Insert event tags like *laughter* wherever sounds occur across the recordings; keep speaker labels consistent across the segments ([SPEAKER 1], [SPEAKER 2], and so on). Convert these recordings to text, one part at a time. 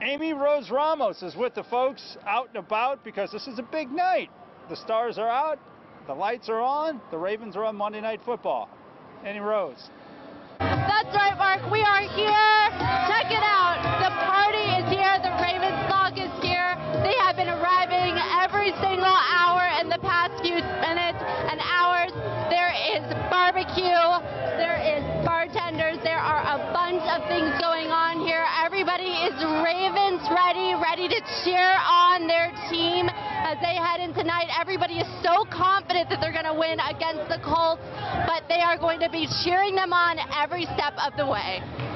[SPEAKER 1] Annie Rose Ramos is with the folks out and about because this is a big night. The stars are out, the lights are on, the Ravens are on Monday Night Football. Amy Rose.
[SPEAKER 2] That's right, Mark. We are here. Check it out. The party is here. The Ravens flock is here. They have been arriving every single hour in the past few to cheer on their team as they head in tonight. Everybody is so confident that they're going to win against the Colts, but they are going to be cheering them on every step of the way.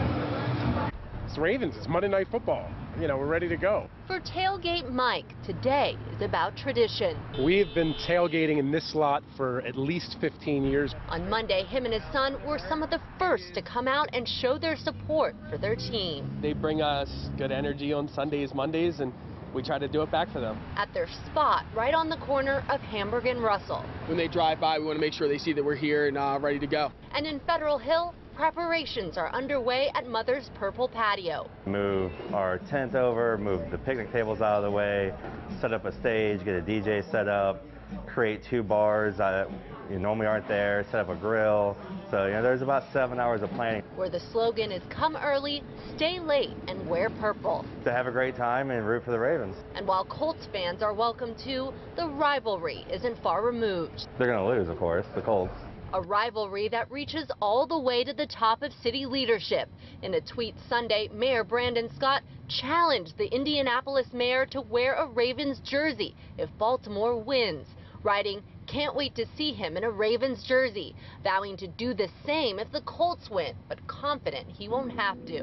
[SPEAKER 3] It's Ravens. It's Monday Night Football. You know, we're ready to go.
[SPEAKER 2] For Tailgate Mike, today is about tradition.
[SPEAKER 3] We've been tailgating in this slot for at least 15 years.
[SPEAKER 2] On Monday, him and his son were some of the first to come out and show their support for their team.
[SPEAKER 4] They bring us good energy on Sundays, Mondays, and we try to do it back for them.
[SPEAKER 2] At their spot right on the corner of Hamburg and Russell.
[SPEAKER 4] When they drive by, we want to make sure they see that we're here and uh, ready to go.
[SPEAKER 2] And in Federal Hill, preparations are underway at Mother's Purple Patio.
[SPEAKER 5] Move our tent over, move the picnic tables out of the way, set up a stage, get a DJ set up, create two bars that you normally aren't there, set up a grill. So, you know, there's about seven hours of planning
[SPEAKER 2] Where the slogan is come early, stay late, and wear purple.
[SPEAKER 5] to have a great time and root for the Ravens.
[SPEAKER 2] And while Colts fans are welcome too, the rivalry isn't far removed.
[SPEAKER 5] They're going to lose, of course, the Colts.
[SPEAKER 2] A rivalry that reaches all the way to the top of city leadership. In a tweet Sunday, Mayor Brandon Scott challenged the Indianapolis mayor to wear a Ravens jersey if Baltimore wins, writing, can't wait to see him in a Ravens jersey, vowing to do the same if the Colts win, but confident he won't have to.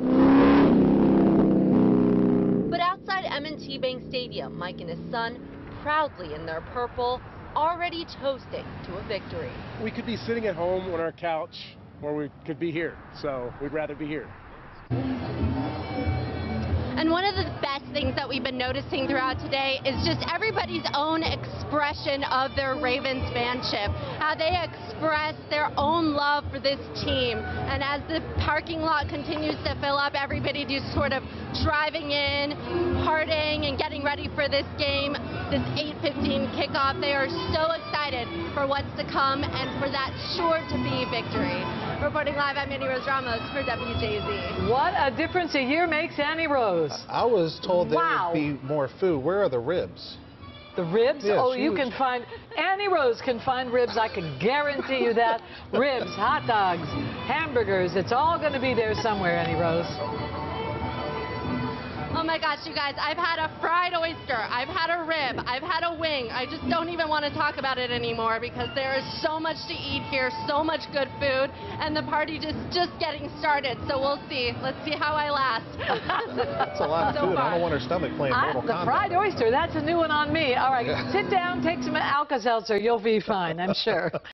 [SPEAKER 2] But outside M&T Bank Stadium, Mike and his son, proudly in their purple, already toasting to a victory.
[SPEAKER 3] We could be sitting at home on our couch, or we could be here. So we'd rather be here.
[SPEAKER 2] And one of the best things that we've been noticing throughout today is just everybody's own expression of their Ravens fanship, how they express their own love for this team. And as the parking lot continues to fill up, everybody just sort of driving in, partying, and getting ready for this game, this 8:15 kickoff. They are so excited for what's to come and for that sure to be victory. Reporting live, I'm Annie Rose Ramos for WJZ.
[SPEAKER 6] What a difference a year makes, Annie Rose.
[SPEAKER 7] I was told there
[SPEAKER 6] Wow.
[SPEAKER 7] would be more food. Where are the ribs?
[SPEAKER 6] The ribs?
[SPEAKER 7] Yeah,
[SPEAKER 6] oh,
[SPEAKER 7] she
[SPEAKER 6] you
[SPEAKER 7] was-
[SPEAKER 6] can find, Annie Rose can find ribs. I can guarantee you that. *laughs* ribs, hot dogs, hamburgers, it's all going to be there somewhere, Annie Rose.
[SPEAKER 2] Oh my gosh, you guys, I've had a fried oyster, I've had a rib, I've had a wing. I just don't even want to talk about it anymore because there is so much to eat here, so much good food, and the party just just getting started. So we'll see. Let's see how I last.
[SPEAKER 7] That's a lot of *laughs*
[SPEAKER 2] So
[SPEAKER 7] food. I don't want her stomach playing
[SPEAKER 6] I-
[SPEAKER 7] Mortal
[SPEAKER 6] the
[SPEAKER 7] Kombat.
[SPEAKER 6] fried oyster, that's a new one on me. All right,
[SPEAKER 7] Yeah.
[SPEAKER 6] sit down, take some Alka-Seltzer, you'll be fine, I'm sure. *laughs*